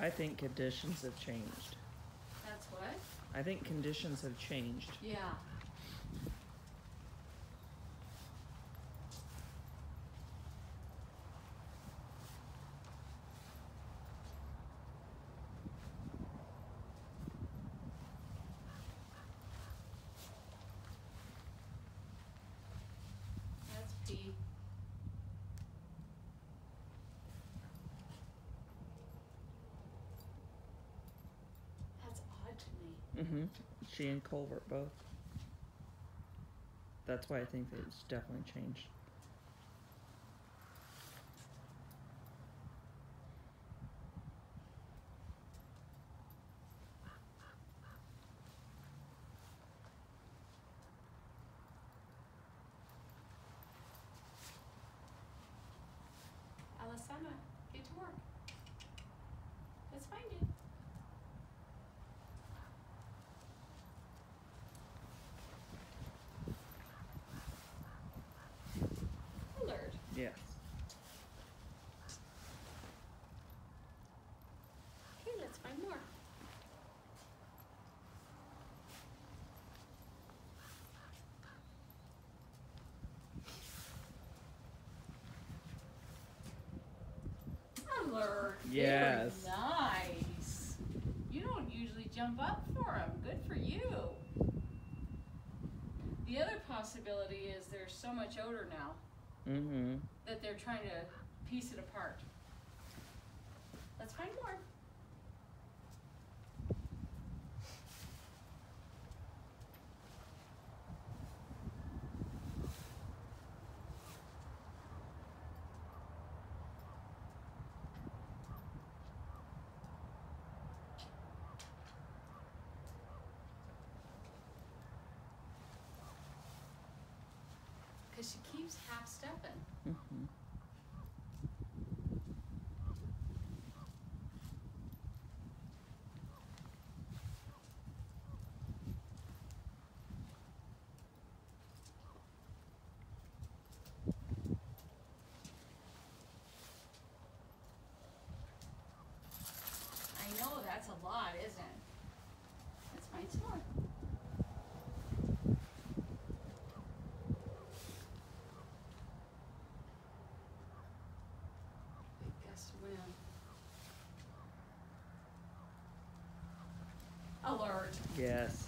I think conditions have changed. That's what? I think conditions have changed. Yeah. That's P. That's odd to me. Mm-hmm. She and Colbert both. That's why I think that it's definitely changed. Alessandra, get to work. Let's find it. Yes. Okay, let's find more. Alert. Yes. Nice. You don't usually jump up for them. Good for you. The other possibility is there's so much odor now Mm-hmm. that they're trying to piece it apart. Let's find more. Because she keeps half stepping. Mm-hmm. I know that's a lot, isn't it? Let's find some more. Big gust of wind. Alert. Yes.